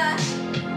I'm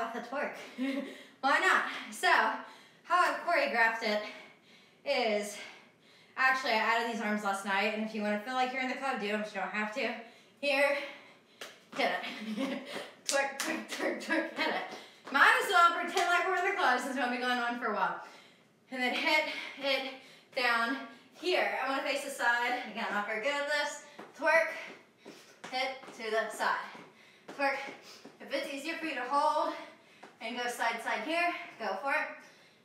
With the twerk, Why not? So, how I've choreographed it is, actually I added these arms last night, and if you want to feel like you're in the club, do them, but you don't have to. Here, hit it. twerk, twerk, twerk, twerk, hit it. Might as well pretend like we're in the club since we've be going on for a while. And then hit it down here. I want to face the side. Again, I'm not very good at this. Twerk, hit to the side. Twerk. If it's easier for you to hold, and go side, side here, go for it.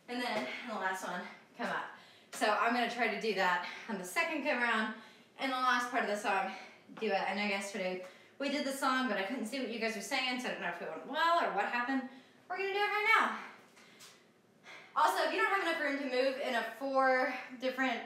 And then the last one, come up. So I'm gonna try to do that on the second come around and the last part of the song, do it. I know yesterday we did the song, but I couldn't see what you guys were saying, so I don't know if it went well or what happened. We're gonna do it right now. Also, if you don't have enough room to move in a four different...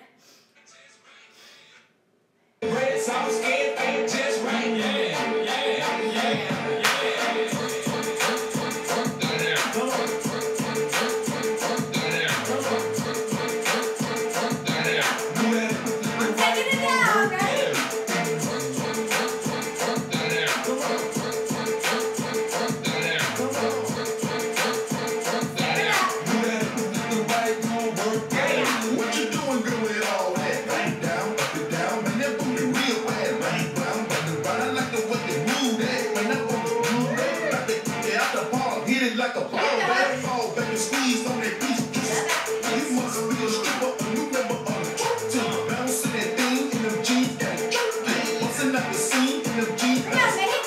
C through G.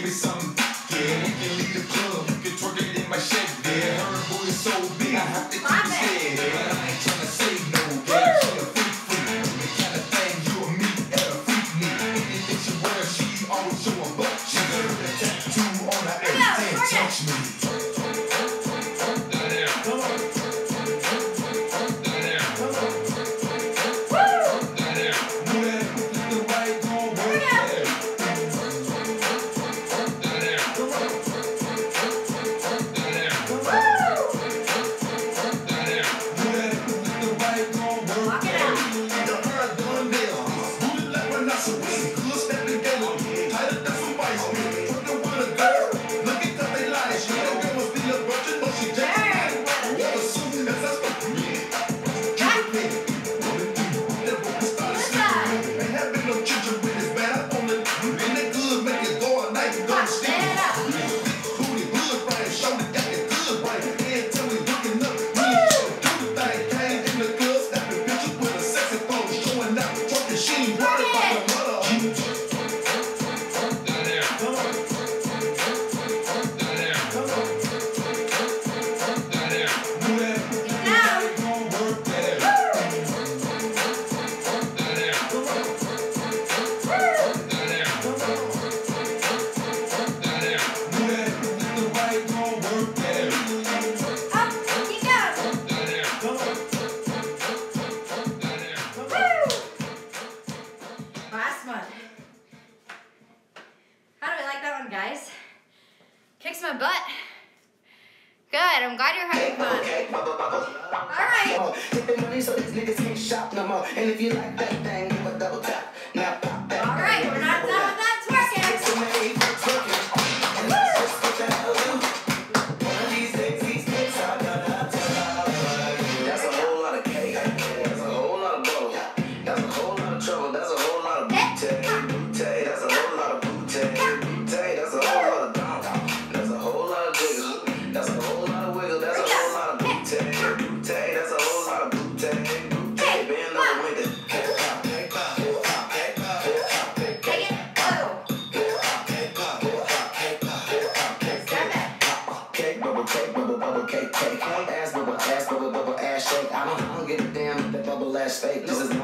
give me something. glad having fun. Okay. All right. Money so these niggas can't shop no more. And if you like that thing, give a double tap. fake. No. This is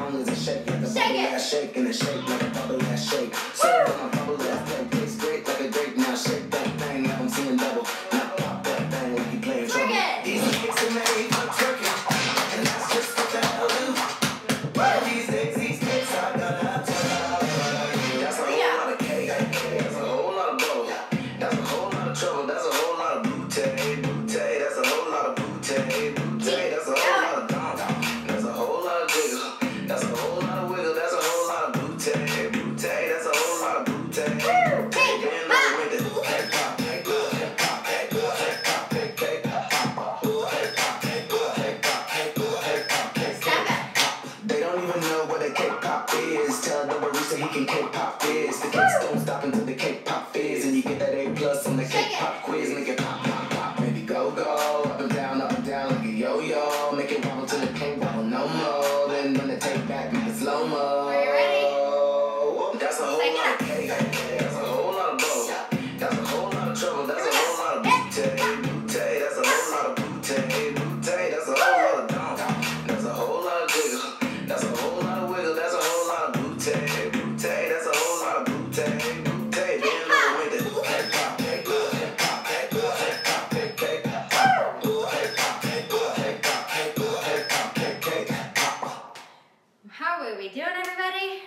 are we doing, everybody?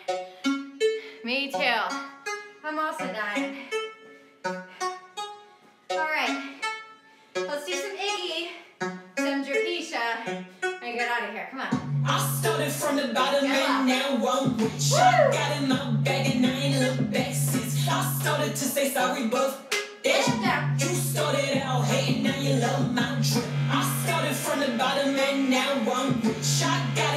Me too. I'm also dying. All right, let's do some Iggy, some Drapesia, and get out of here. Come on. I started from the bottom Go and up. now I'm rich. I got in my bag and I ain't look back since. I started to say sorry, but that you started out hating, now you love my drip. I started from the bottom and now I'm rich. I got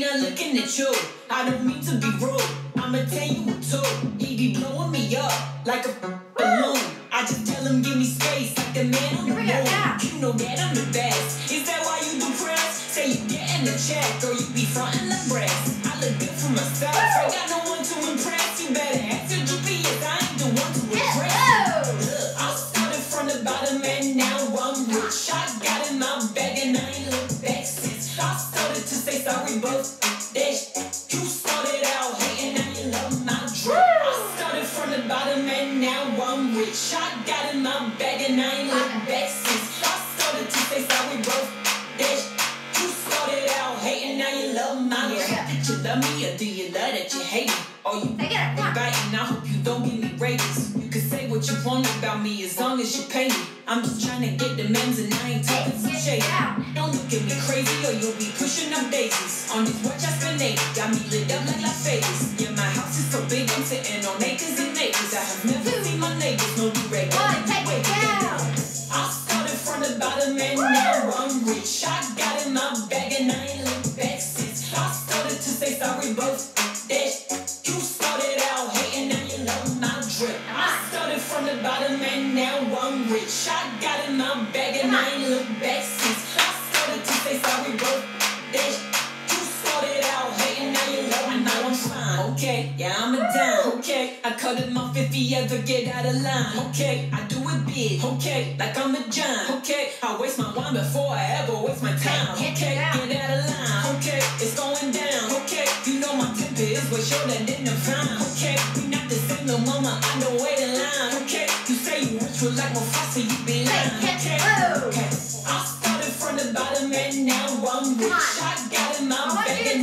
not looking at you. I don't mean to be rude. I'ma tell you a too. He be blowing me up like a balloon. I just tell him give me space like the man on the moon. You know that I'm the best. Is that why you depressed? Say you getting the check or Cut it off if he ever get out of line. Okay, I do it big. Okay, like I'm a giant. Okay, I waste my wine before I ever waste my time. Okay, get out of line. Okay, it's going down. Okay, you know my temper is way shorter than the prime. Okay, we not the same, no mama. I know where in line. Okay, you say you rich, well like Mufasa, you be lying. Okay, okay. I started from the bottom and now I'm rich. I got in my bag.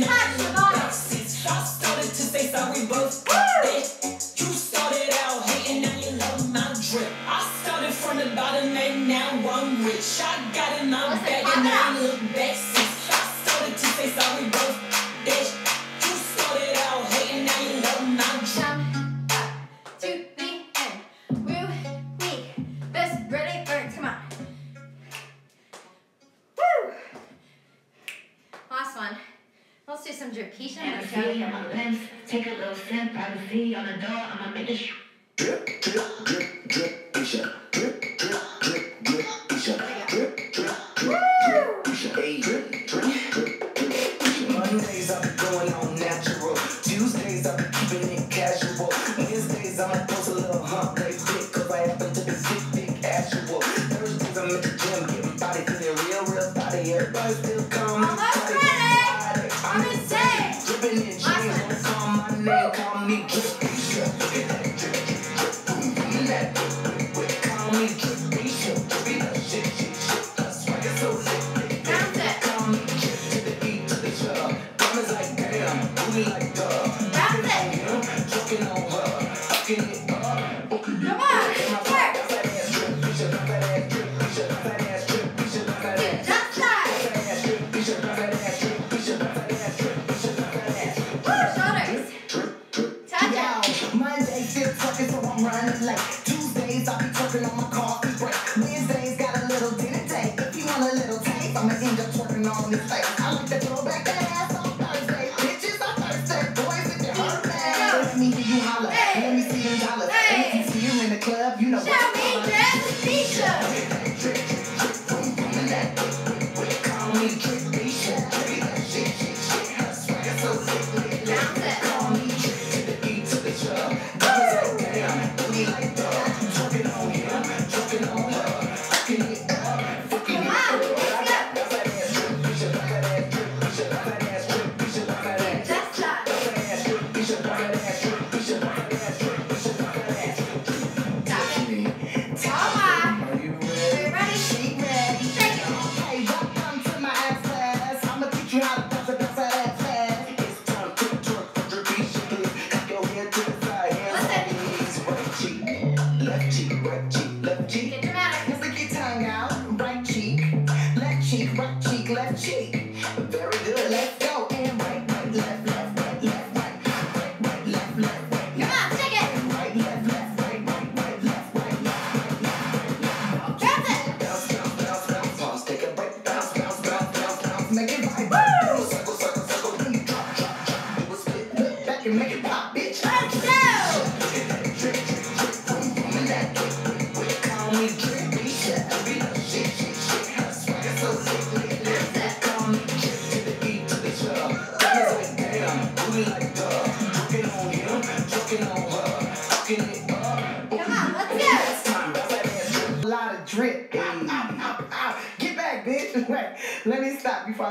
i got it, and I'm back, and I'm look back since. I started to say sorry, bro. Bitch, you started out hating, now you love my drop. Up to the end. Real weak. Best ready bird, come on. Woo! Last one. Let's do some jerkish. Take a little sip, privacy on the door, I'm a bitch.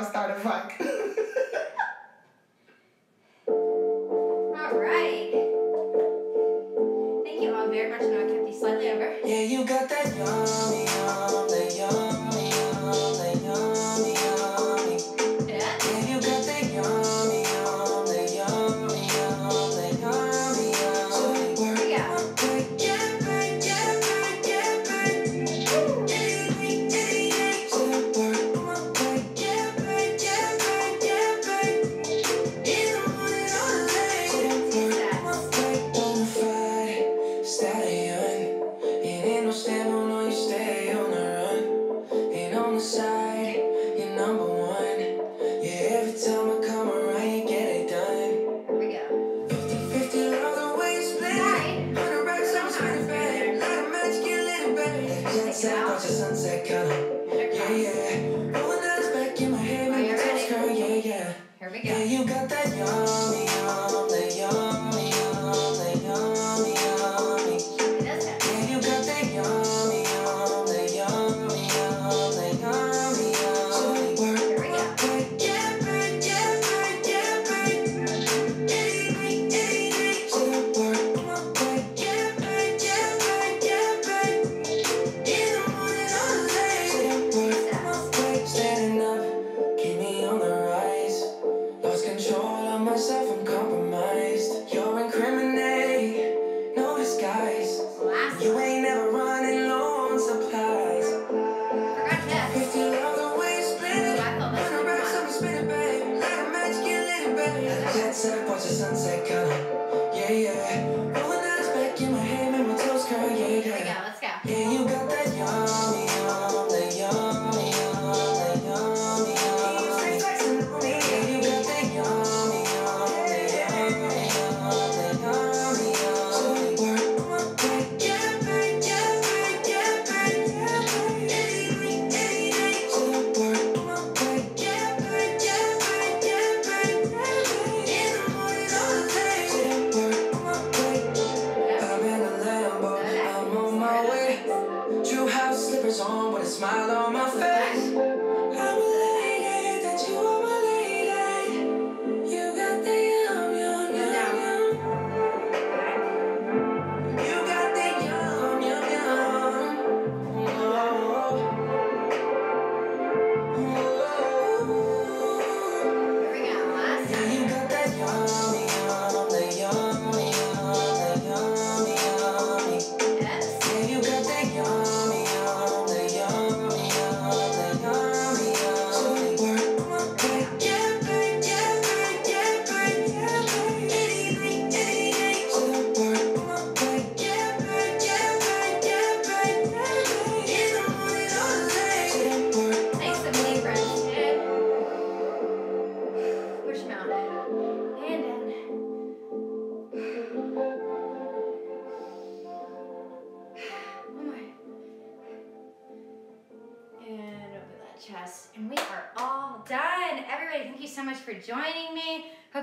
Start a fight.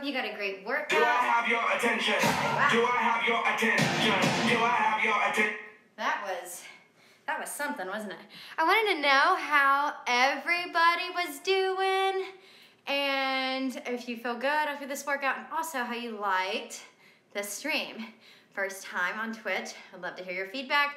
Hope you got a great Do I workout. have your attention? Do I have your attention? Do I have your attention? That was that was something, wasn't it? I wanted to know how everybody was doing and if you feel good after this workout and also how you liked the stream. First time on Twitch. I'd love to hear your feedback.